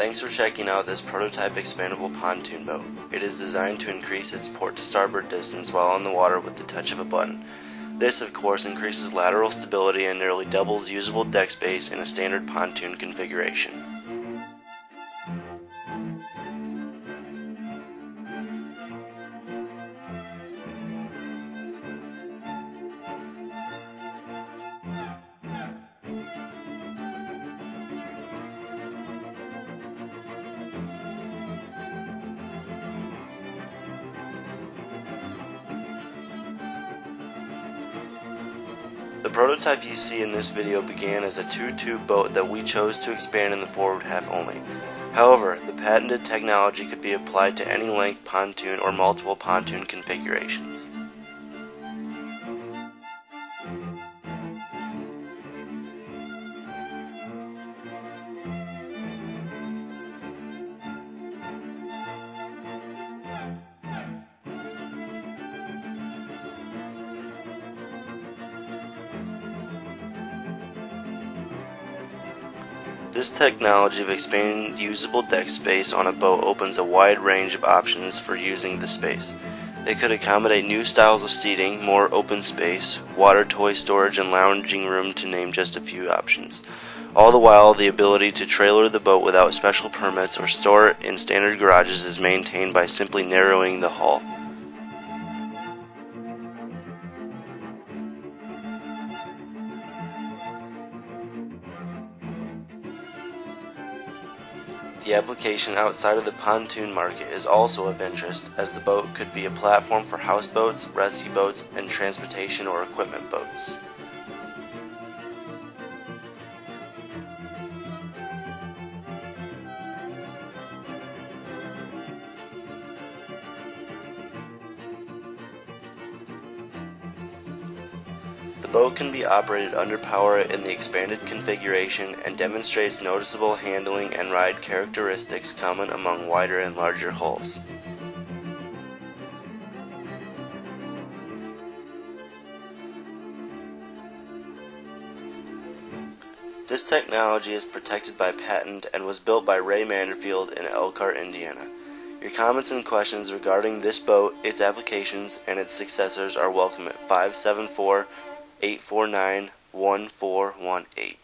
Thanks for checking out this prototype expandable pontoon boat. It is designed to increase its port to starboard distance while on the water with the touch of a button. This, of course, increases lateral stability and nearly doubles usable deck space in a standard pontoon configuration. The prototype you see in this video began as a two-tube boat that we chose to expand in the forward half only. However, the patented technology could be applied to any length pontoon or multiple pontoon configurations. This technology of expanding usable deck space on a boat opens a wide range of options for using the space. It could accommodate new styles of seating, more open space, water toy storage, and lounging room to name just a few options. All the while, the ability to trailer the boat without special permits or store it in standard garages is maintained by simply narrowing the hull. The application outside of the pontoon market is also of interest, as the boat could be a platform for houseboats, rescue boats, and transportation or equipment boats. Boat can be operated under power in the expanded configuration and demonstrates noticeable handling and ride characteristics common among wider and larger hulls. This technology is protected by patent and was built by Ray Manderfeld in Elkhart, Indiana. Your comments and questions regarding this boat, its applications, and its successors are welcome at 574 849 1418.